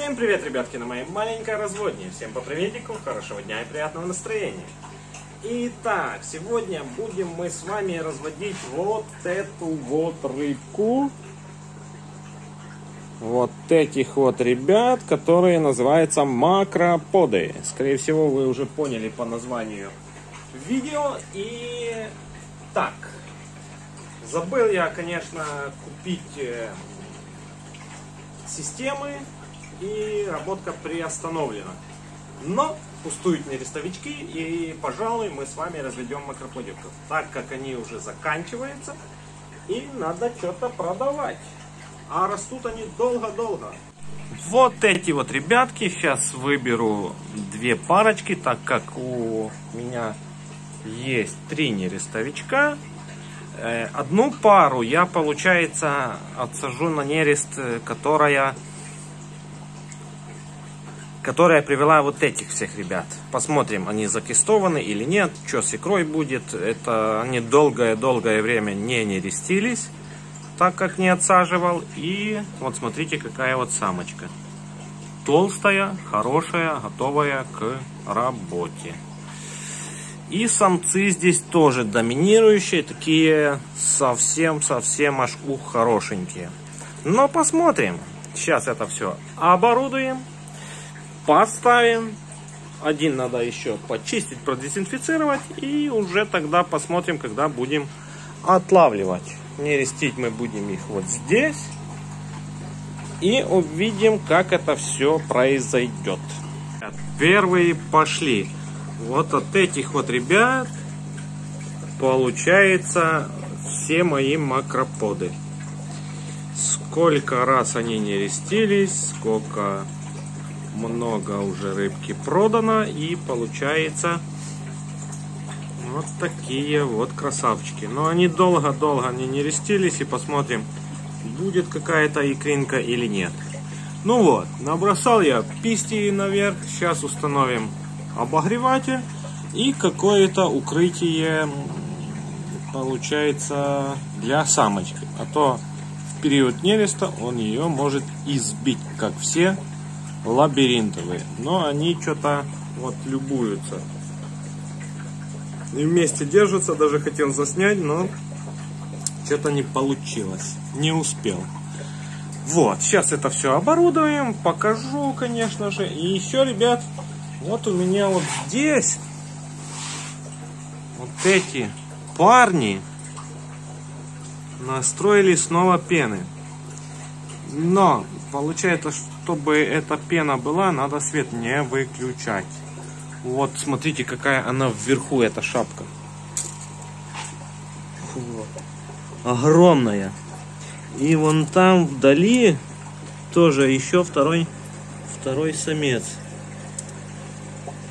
Всем привет, ребятки, на моей маленькой разводне. Всем по приветику, хорошего дня и приятного настроения. Итак, сегодня будем мы с вами разводить вот эту вот рыбку. Вот этих вот ребят, которые называются макроподы. Скорее всего, вы уже поняли по названию видео. И так, забыл я, конечно, купить э, системы и работка приостановлена. Но пустуют нерестовички и, пожалуй, мы с вами разведем макроподиков, так как они уже заканчиваются и надо что-то продавать. А растут они долго-долго. Вот эти вот ребятки, сейчас выберу две парочки, так как у меня есть три нерестовичка. Э, одну пару я, получается, отсажу на нерест, э, которая которая привела вот этих всех ребят. Посмотрим, они закистованы или нет, что с икрой будет. Это они долгое-долгое время не нерестились, так как не отсаживал. И вот смотрите, какая вот самочка. Толстая, хорошая, готовая к работе. И самцы здесь тоже доминирующие, такие совсем-совсем аж ух хорошенькие. Но посмотрим. Сейчас это все оборудуем поставим. Один надо еще почистить, продезинфицировать. И уже тогда посмотрим, когда будем отлавливать. Нерестить мы будем их вот здесь. И увидим, как это все произойдет. Первые пошли. Вот от этих вот ребят получается все мои макроподы. Сколько раз они не рестились, сколько много уже рыбки продано и получается вот такие вот красавчики. Но они долго-долго не рестились и посмотрим, будет какая-то икринка или нет. Ну вот, набросал я писти наверх, сейчас установим обогреватель и какое-то укрытие получается для самочки. А то в период нереста он ее может избить, как все лабиринтовые. Но они что-то вот любуются. И вместе держатся, даже хотел заснять, но что-то не получилось. Не успел. Вот, сейчас это все оборудуем, покажу, конечно же. И еще, ребят, вот у меня вот здесь вот эти парни настроили снова пены. Но получается, чтобы эта пена была, надо свет не выключать. Вот, смотрите, какая она вверху, эта шапка. Фу, огромная. И вон там вдали тоже еще второй, второй самец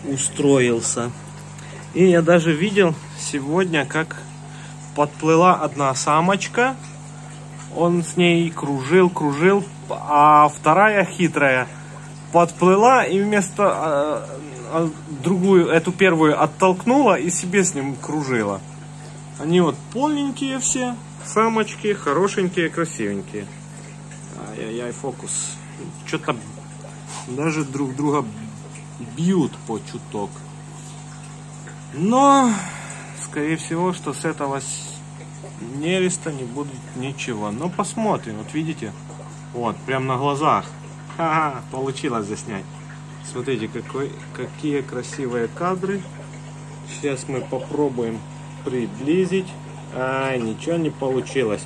устроился. И я даже видел сегодня, как подплыла одна самочка. Он с ней кружил, кружил, а вторая хитрая подплыла и вместо а, другую, эту первую оттолкнула и себе с ним кружила. Они вот полненькие все, самочки, хорошенькие, красивенькие. Ай-яй-яй, фокус. Что-то даже друг друга бьют по чуток. Но, скорее всего, что с этого нереста не будет ничего. Но посмотрим. Вот видите, вот, прям на глазах. Ха-ха, получилось заснять. Смотрите, какой, какие красивые кадры. Сейчас мы попробуем приблизить. А, ничего не получилось.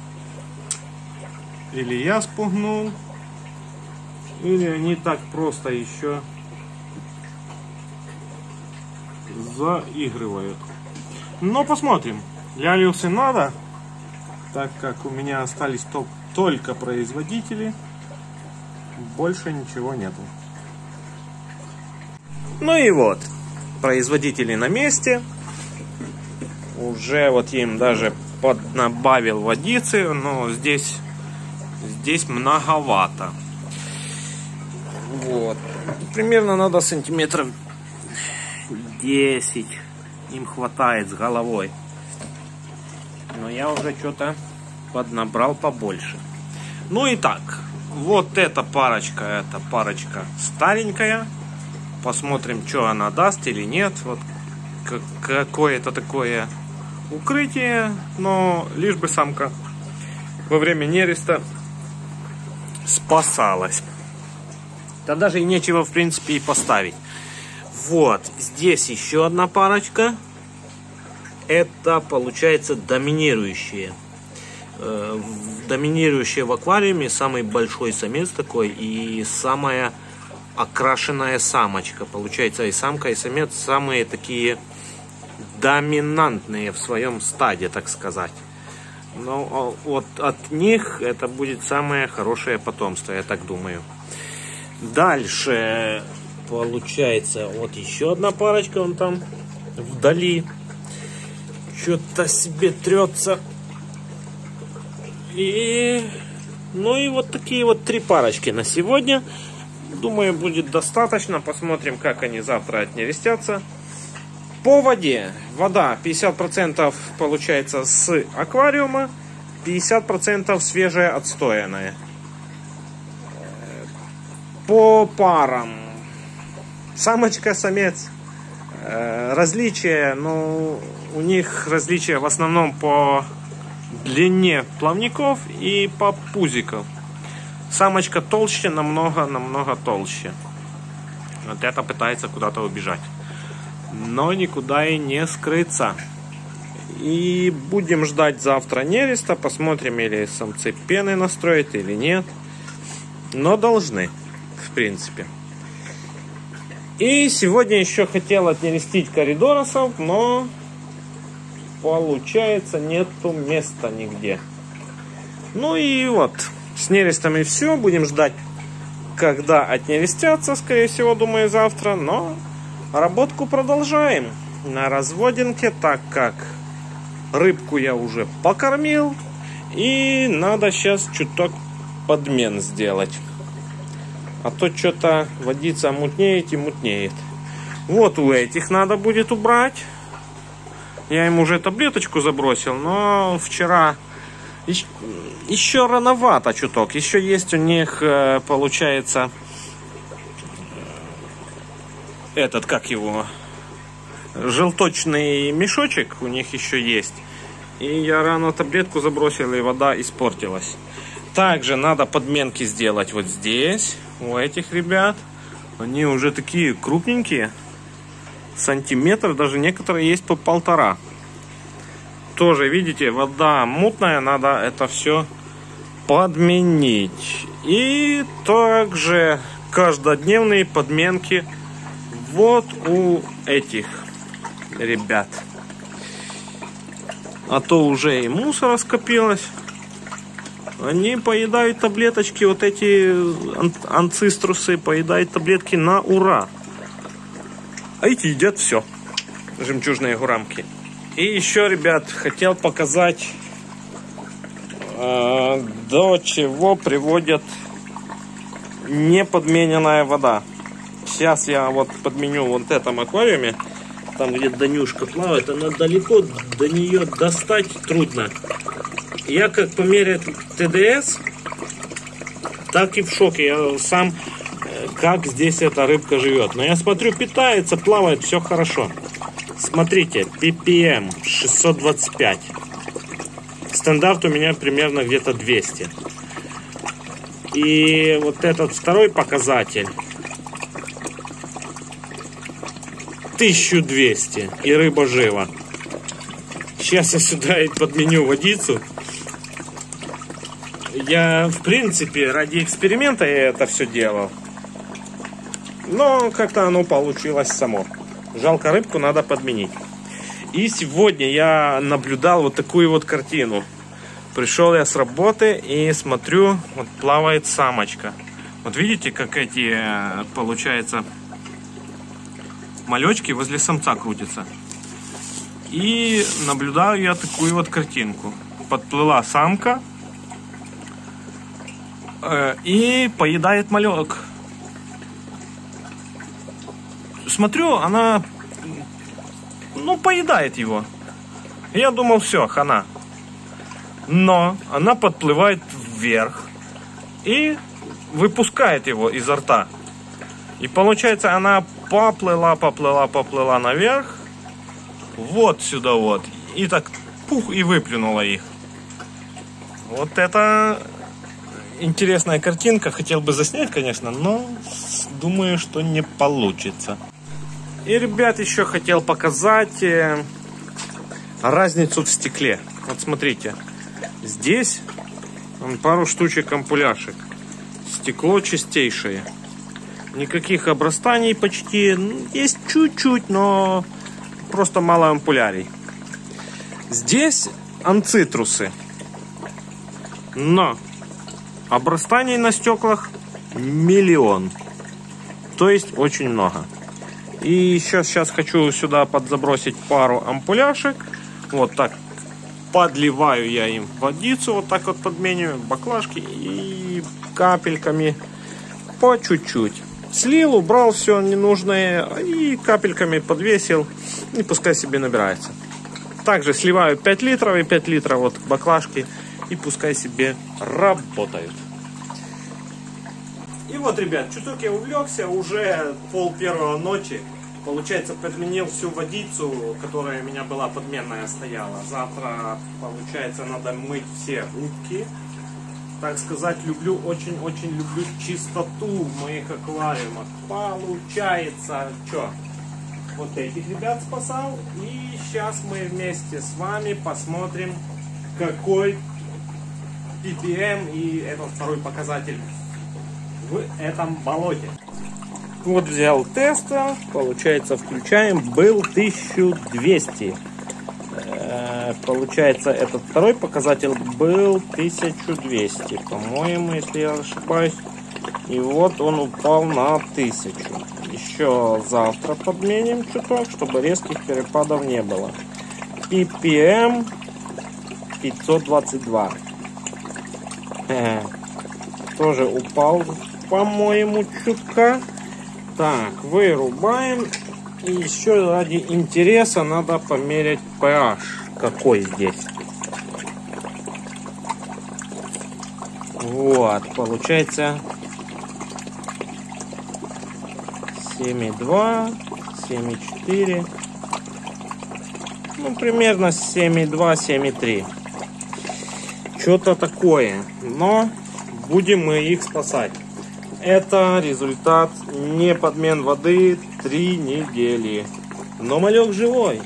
Или я спугнул, или они так просто еще заигрывают. Но посмотрим. Лялиусы надо, так как у меня остались топ только производители, больше ничего нету. Ну и вот, производители на месте. Уже вот им даже поднабавил водицы, но здесь, здесь многовато. Вот. Примерно надо сантиметров 10 им хватает с головой. Но я уже что-то поднабрал побольше. Ну и так, Вот эта парочка, это парочка старенькая. Посмотрим, что она даст или нет. Вот какое-то такое укрытие, но лишь бы самка во время нереста спасалась. Да даже и нечего, в принципе, и поставить. Вот, здесь еще одна парочка. Это, получается, доминирующие. Э, доминирующие в аквариуме, самый большой самец такой и самая окрашенная самочка. Получается, и самка, и самец самые такие доминантные в своем стаде, так сказать. Но а, вот от них это будет самое хорошее потомство, я так думаю. Дальше получается вот еще одна парочка, он там вдали. Что-то себе трется. И ну и вот такие вот три парочки на сегодня. Думаю, будет достаточно. Посмотрим, как они завтра отнерестятся. По воде. Вода 50% получается с аквариума, 50% свежая отстоянная. По парам. Самочка, самец. Э, различия, ну, у них различия в основном по длине плавников и по пузикам. Самочка толще, намного-намного толще. Вот это пытается куда-то убежать. Но никуда и не скрыться. И будем ждать завтра нереста. Посмотрим, или самцы пены настроят или нет. Но должны, в принципе. И сегодня еще хотел отнерестить коридоросов, но получается нету места нигде. Ну и вот, с нерестами все. Будем ждать, когда отнерестятся, скорее всего, думаю, завтра. Но работку продолжаем на разводинке, так как рыбку я уже покормил. И надо сейчас чуток подмен сделать. А то что-то водица мутнеет и мутнеет. Вот у этих надо будет убрать. Я им уже таблеточку забросил, но вчера еще рановато чуток. Еще есть у них, э, получается, этот, как его, желточный мешочек у них еще есть. И я рано таблетку забросил, и вода испортилась. Также надо подменки сделать вот здесь, у этих ребят. Они уже такие крупненькие. Сантиметр, даже некоторые есть по полтора тоже, видите, вода мутная, надо это все подменить. И также каждодневные подменки вот у этих ребят. А то уже и мусора скопилось. Они поедают таблеточки, вот эти анциструсы поедают таблетки на ура. А эти едят все. Жемчужные гурамки. И еще, ребят, хотел показать, э, до чего приводит неподмененная вода. Сейчас я вот подменю вот этом аквариуме. Там, где Данюшка плавает, она далеко до нее достать трудно. Я как померяю ТДС, так и в шоке. Я сам, как здесь эта рыбка живет. Но я смотрю, питается, плавает, все хорошо. Смотрите, ppm 625. Стандарт у меня примерно где-то 200. И вот этот второй показатель 1200. И рыба жива. Сейчас я сюда подменю водицу. Я, в принципе, ради эксперимента я это все делал. Но как-то оно получилось само. Жалко рыбку, надо подменить. И сегодня я наблюдал вот такую вот картину. Пришел я с работы и смотрю, вот плавает самочка. Вот видите, как эти, э, получается, малечки возле самца крутятся. И наблюдаю я такую вот картинку. Подплыла самка э, и поедает малек смотрю, она, ну, поедает его. Я думал, все, хана. Но она подплывает вверх и выпускает его изо рта. И получается, она поплыла, поплыла, поплыла наверх. Вот сюда вот. И так пух и выплюнула их. Вот это интересная картинка. Хотел бы заснять, конечно, но думаю, что не получится. И, ребят, еще хотел показать э, разницу в стекле. Вот смотрите. Здесь пару штучек ампуляшек. Стекло чистейшее. Никаких обрастаний почти. Есть чуть-чуть, но просто мало ампулярий. Здесь анцитрусы. Но обрастаний на стеклах миллион. То есть очень много. И еще сейчас хочу сюда подзабросить пару ампуляшек. Вот так подливаю я им водицу, вот так вот подменю баклажки и капельками по чуть-чуть. Слил, убрал все ненужное и капельками подвесил и пускай себе набирается. Также сливаю 5 литров и 5 литров вот баклажки и пускай себе работают. И вот, ребят, чуток я увлекся, уже пол первого ночи. Получается, подменил всю водицу, которая у меня была подменная стояла. Завтра, получается, надо мыть все утки. Так сказать, люблю, очень-очень люблю чистоту в моих аквариумах. Получается, что? Вот этих ребят спасал. И сейчас мы вместе с вами посмотрим, какой ppm и этот второй показатель в этом болоте. Вот взял теста, получается включаем, был 1200. Э, получается этот второй показатель был 1200, по-моему, если я ошибаюсь. И вот он упал на 1000. Еще завтра подменим чуток, чтобы резких перепадов не было. ppm 522. Э, тоже упал, по-моему, чутка. Так, вырубаем. И еще ради интереса надо померить pH. Какой здесь. Вот, получается 7,2, 7,4. Ну, примерно 7,2, 7,3. Что-то такое. Но будем мы их спасать. Это результат не подмен воды три недели. Но малек живой.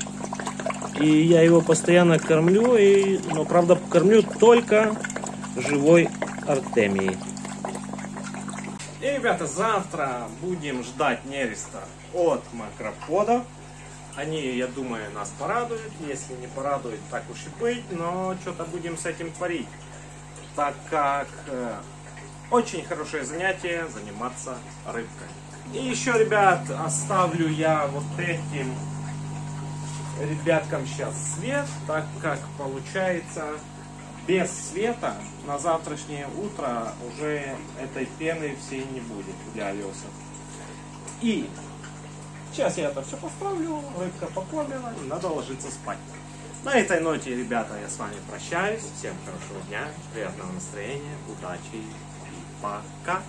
И я его постоянно кормлю, и, но правда кормлю только живой артемией. И, ребята, завтра будем ждать нереста от макроподов. Они, я думаю, нас порадуют. Если не порадуют, так уж и быть. Но что-то будем с этим творить. Так как э, очень хорошее занятие заниматься рыбкой. И еще, ребят, оставлю я вот этим ребяткам сейчас свет, так как получается без света на завтрашнее утро уже этой пены всей не будет для овесов. И сейчас я это все поставлю, рыбка покормлена, и надо ложиться спать. На этой ноте, ребята, я с вами прощаюсь. Всем хорошего дня, приятного настроения, удачи Пока.